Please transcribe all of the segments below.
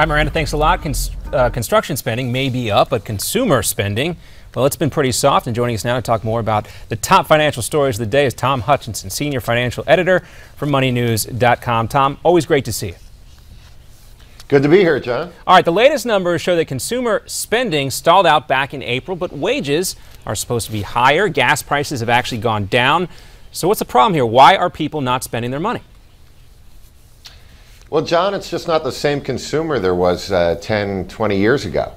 All right, Miranda, thanks a lot. Cons- uh, construction spending may be up, but consumer spending, well, it's been pretty soft. And joining us now to talk more about the top financial stories of the day is Tom Hutchinson, Senior Financial Editor from MoneyNews.com. Tom, always great to see you. Good to be here, John. All right, the latest numbers show that consumer spending stalled out back in April, but wages are supposed to be higher. Gas prices have actually gone down. So, what's the problem here? Why are people not spending their money? Well, John, it's just not the same consumer there was uh, 10, 20 years ago.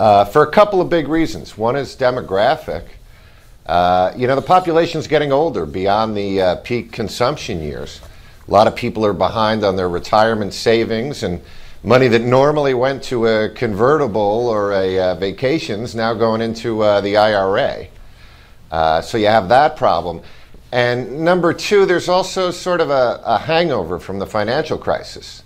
Uh, for a couple of big reasons. One is demographic. Uh, you know, the population's getting older beyond the uh, peak consumption years. A lot of people are behind on their retirement savings, and money that normally went to a convertible or a uh, vacations now going into uh, the IRA. so you have that problem. And number two, there's also sort of a, a, hangover from the financial crisis.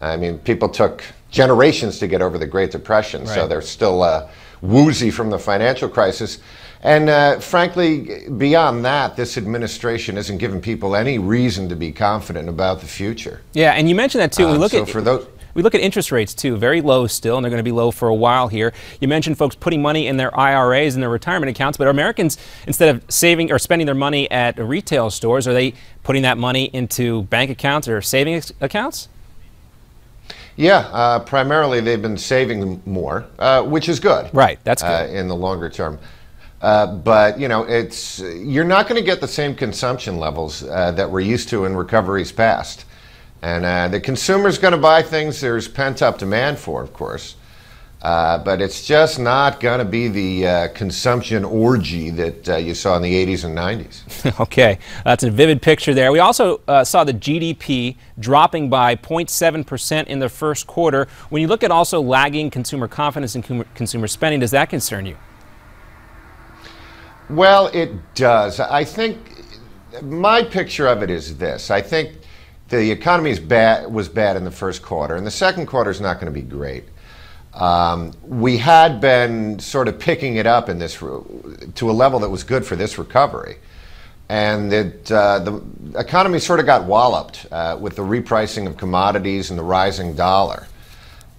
I mean, people took generations to get over the Great Depression, right. so they're still uh, woozy from the financial crisis. And uh, frankly, beyond that, this administration isn't giving people any reason to be confident about the future. Yeah, and you mentioned that too. we um, look so at for those we look at interest rates too, very low still, and they're going to be low for a while here. You mentioned folks putting money in their IRAs and their retirement accounts, but are Americans, instead of saving or spending their money at retail stores, are they putting that money into bank accounts or savings accounts? Yeah, uh, primarily they've been saving more, uh, which is good. Right, that's good. Uh, in the longer term. Uh, but you know, it's you're not going to get the same consumption levels uh, that we're used to in recoveries past. And uh, the consumer's going to buy things there's pent up demand for, of course. Uh, but it's just not going to be the uh, consumption orgy that uh, you saw in the 80s and 90s. okay, that's a vivid picture there. We also uh, saw the GDP dropping by 0.7% in the first quarter. When you look at also lagging consumer confidence and com- consumer spending, does that concern you? Well, it does. I think my picture of it is this I think the economy bad, was bad in the first quarter, and the second quarter is not going to be great. Um, we had been sort of picking it up in this to a level that was good for this recovery, and uh, the economy sort of got walloped uh, with the repricing of commodities and the rising dollar,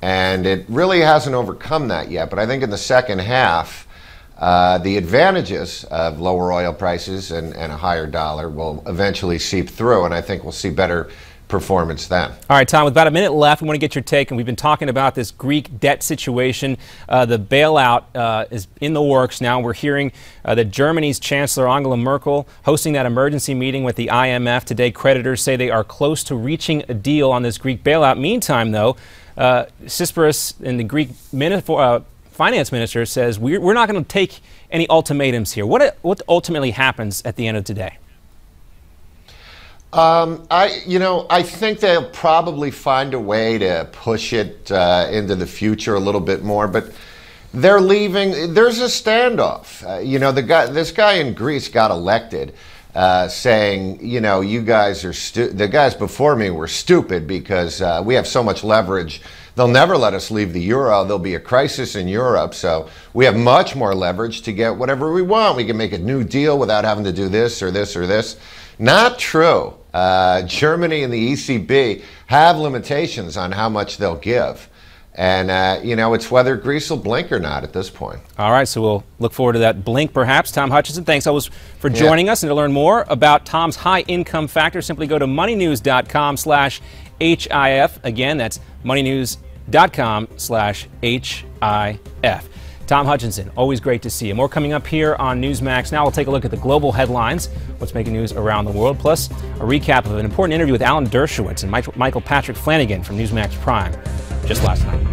and it really hasn't overcome that yet. But I think in the second half. Uh, the advantages of lower oil prices and, and, a higher dollar will eventually seep through, and I think we'll see better performance then. All right, Tom, with about a minute left, we want to get your take, and we've been talking about this Greek debt situation. Uh, the bailout uh, is in the works now. We're hearing uh, that Germany's Chancellor Angela Merkel hosting that emergency meeting with the IMF today. Creditors say they are close to reaching a deal on this Greek bailout. Meantime, though, uh, and the Greek uh, finance minister says we're, we're not going to take any ultimatums here. What, what ultimately happens at the end of today? Um, I, you know, I think they'll probably find a way to push it uh, into the future a little bit more, but they're leaving. There's a standoff. Uh, you know, the guy, this guy in Greece got elected, uh, saying, you know, you guys are stu- the guys before me were stupid because uh, we have so much leverage. They'll never let us leave the euro. There'll be a crisis in Europe, so we have much more leverage to get whatever we want. We can make a new deal without having to do this or this or this. Not true. Uh, Germany and the ECB have limitations on how much they'll give. And, uh, you know, it's whether Greece will blink or not at this point. All right, so we'll look forward to that blink perhaps. Tom Hutchinson, thanks always for joining yeah. us. And to learn more about Tom's high income factor, simply go to moneynews.com slash HIF. Again, that's moneynews.com slash HIF. Tom Hutchinson, always great to see you. More coming up here on Newsmax. Now we'll take a look at the global headlines, what's making news around the world, plus a recap of an important interview with Alan Dershowitz and Michael Patrick Flanagan from Newsmax Prime just last night.